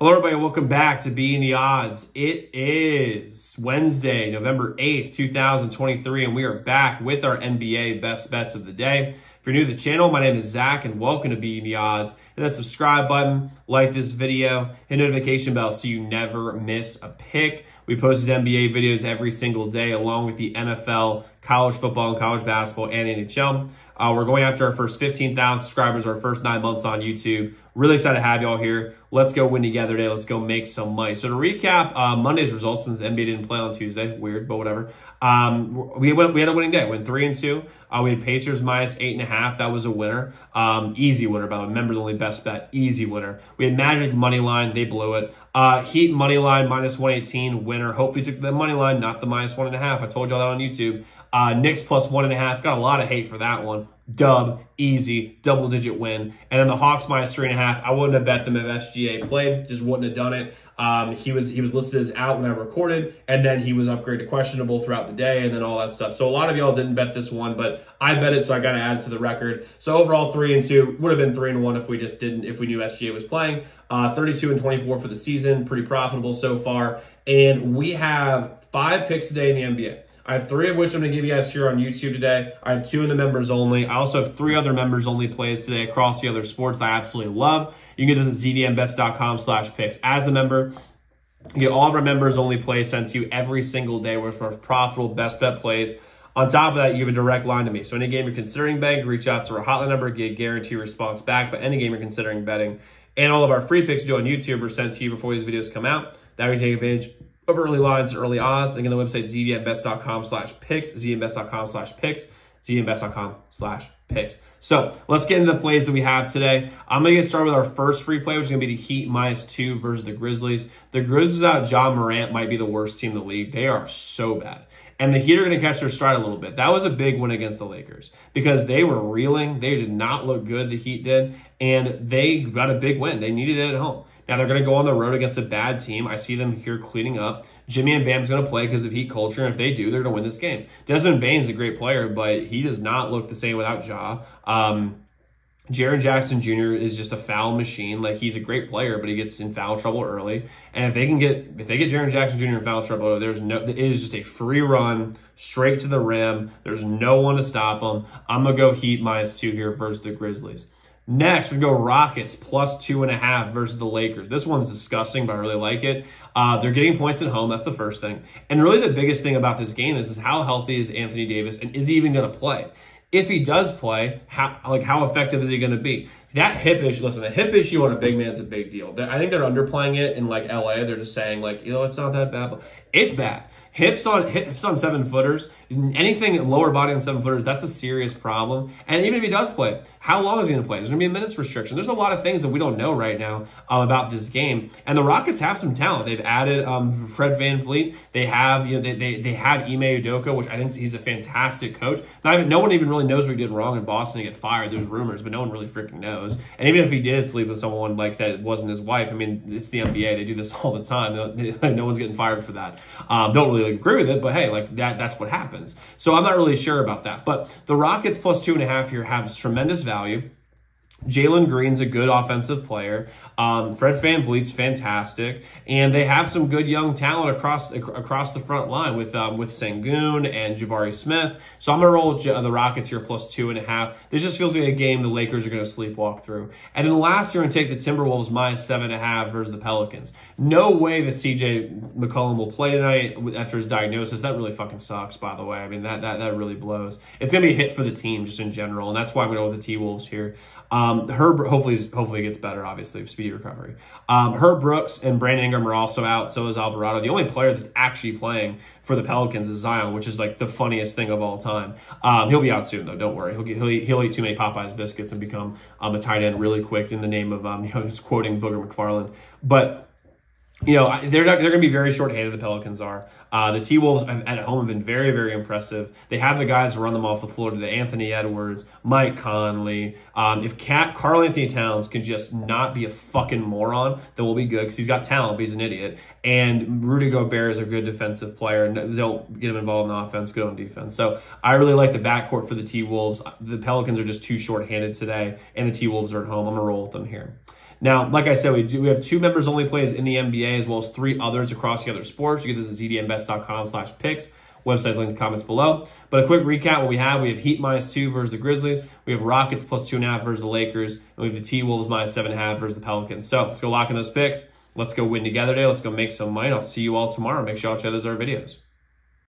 Hello, everybody. Welcome back to Beating the Odds. It is Wednesday, November 8th, 2023, and we are back with our NBA best bets of the day. If you're new to the channel, my name is Zach, and welcome to Beating the Odds. Hit that subscribe button, like this video, hit notification bell so you never miss a pick. We post NBA videos every single day, along with the NFL, college football, and college basketball, and NHL. Uh, we're going after our first 15,000 subscribers, our first nine months on YouTube. Really excited to have y'all here. Let's go win together today. Let's go make some money. So to recap uh, Monday's results, since the NBA didn't play on Tuesday, weird, but whatever. Um, we went, we had a winning day. Went three and two. Uh, we had Pacers minus eight and a half. That was a winner. Um, easy winner, by the. Members only best bet. Easy winner. We had Magic money line. They blew it. Uh, Heat money line minus 118. Winner. Hopefully took the money line, not the minus one and a half. I told y'all that on YouTube. Uh, Knicks plus one and a half. Got a lot of hate for that one. Dub, easy, double digit win. And then the Hawks minus three and a half. I wouldn't have bet them if SGA played. Just wouldn't have done it. Um, he was he was listed as out when I recorded, and then he was upgraded to questionable throughout the day, and then all that stuff. So a lot of y'all didn't bet this one, but I bet it, so I got to add it to the record. So overall, three and two would have been three and one if we just didn't if we knew SGA was playing. Uh, 32 and 24 for the season, pretty profitable so far, and we have five picks today in the NBA. I have three of which I'm going to give you guys here on YouTube today. I have two in the members only. I also have three other members only plays today across the other sports I absolutely love. You can get this at zdmbets.com slash picks. As a member, you get all of our members only plays sent to you every single day with our profitable best bet plays. On top of that, you have a direct line to me. So any game you're considering betting, reach out to our hotline number, get a guarantee response back. But any game you're considering betting, and all of our free picks we do on YouTube are sent to you before these videos come out. That way you take advantage of early lines and early odds. Again, the website zdmbets.com slash picks, zdmbets.com slash picks, zdmbets.com slash picks. So let's get into the plays that we have today. I'm going to get started with our first free play, which is going to be the Heat minus two versus the Grizzlies. The Grizzlies without Ja Morant might be the worst team in the league. They are so bad. And the Heat are going to catch their stride a little bit. That was a big win against the Lakers because they were reeling. They did not look good, the Heat did. And they got a big win. They needed it at home. Now they're going to go on the road against a bad team. I see them here cleaning up. Jimmy and Bam's going to play because of Heat culture. And if they do, they're going to win this game. Desmond Bane's a great player, but he does not look the same without Ja. Um, Jaren Jackson Jr. is just a foul machine. Like he's a great player, but he gets in foul trouble early. And if they can get if they get Jaren Jackson Jr. in foul trouble, there's no it is just a free run straight to the rim. There's no one to stop him. I'm gonna go Heat minus two here versus the Grizzlies. Next, we go Rockets plus two and a half versus the Lakers. This one's disgusting, but I really like it. Uh, they're getting points at home. That's the first thing. And really, the biggest thing about this game is, is how healthy is Anthony Davis and is he even going to play? If he does play, how like how effective is he going to be? That hip issue, listen, a hip issue on a big man is a big deal. I think they're underplaying it in like LA. They're just saying like, you know, it's not that bad. It's bad. Hips on hips on seven footers, anything lower body on seven footers, that's a serious problem. And even if he does play, how long is he going to play? There's going to be a minutes restriction. There's a lot of things that we don't know right now um, about this game. And the Rockets have some talent. They've added um, Fred VanVleet. They have, you know, they, they, they have Ime Udoka, which I think he's a fantastic coach. Not even, no one even really knows what he did wrong in Boston to get fired. There's rumors, but no one really freaking knows. And even if he did sleep with someone like that wasn't his wife, I mean, it's the NBA. They do this all the time. No, no one's getting fired for that. Um, don't really agree with it, but hey, like that, that's what happens. So I'm not really sure about that. But the Rockets plus two and a half here have tremendous value. Jalen Green's a good offensive player. Um, Fred VanVleet's fantastic, and they have some good young talent across across the front line with um, with Sengun and Jabari Smith. So I'm gonna roll the Rockets here plus two and a half. This just feels like a game the Lakers are gonna sleepwalk through. And then last year, and take the Timberwolves minus seven and a half versus the Pelicans. No way that CJ McCollum will play tonight after his diagnosis. That really fucking sucks, by the way. I mean that that that really blows. It's gonna be a hit for the team just in general, and that's why I'm gonna go with the T Wolves here. Um, Herb hopefully hopefully gets better, obviously, speedy recovery. Um, Herb Brooks and Brandon Ingram are also out. So is Alvarado. The only player that's actually playing for the Pelicans is Zion, which is like the funniest thing of all time. Um, he'll be out soon though. Don't worry. He'll, get, he'll, eat, he'll eat too many Popeyes biscuits and become um, a tight end really quick in the name of um, you know just quoting Booger McFarland. But you know, they're not, they're going to be very short-handed. The Pelicans are. Uh, the T-Wolves at home have been very, very impressive. They have the guys to run them off the floor today. Anthony Edwards, Mike Conley. Um, if KAT, Karl-Anthony Towns can just not be a fucking moron, then we'll be good because he's got talent, but he's an idiot. And Rudy Gobert is a good defensive player. Don't get him involved in offense, good on defense. So I really like the backcourt for the T-Wolves. The Pelicans are just too short-handed today, and the T-Wolves are at home. I'm to roll with them here. Now, like I said, we do we have two members only plays in the NBA as well as three others across the other sports. You get this at zdmbets.com slash picks. Website link in the comments below. But a quick recap what we have we have Heat minus two versus the Grizzlies. We have Rockets plus two and a half versus the Lakers. And we have the T Wolves minus seven and a half versus the Pelicans. So let's go lock in those picks. Let's go win together today. Let's go make some money. I'll see you all tomorrow. Make sure y'all check those other videos.